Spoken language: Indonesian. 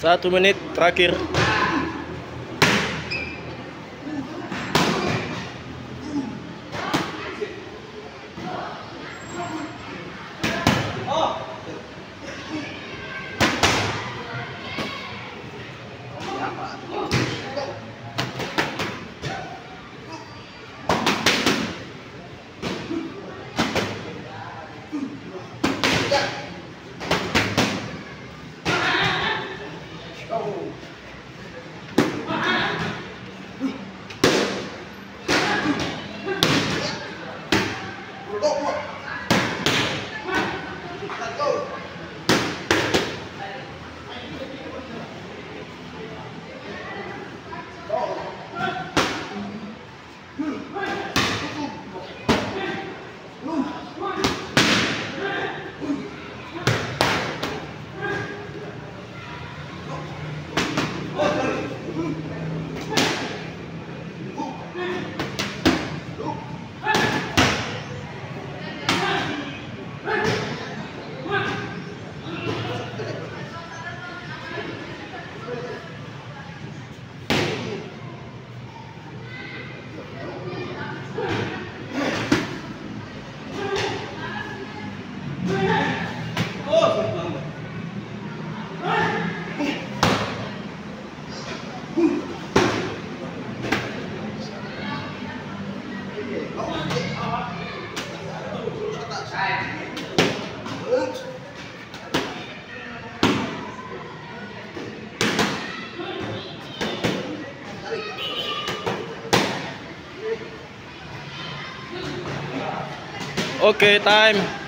Satu menit terakhir. Oke, time.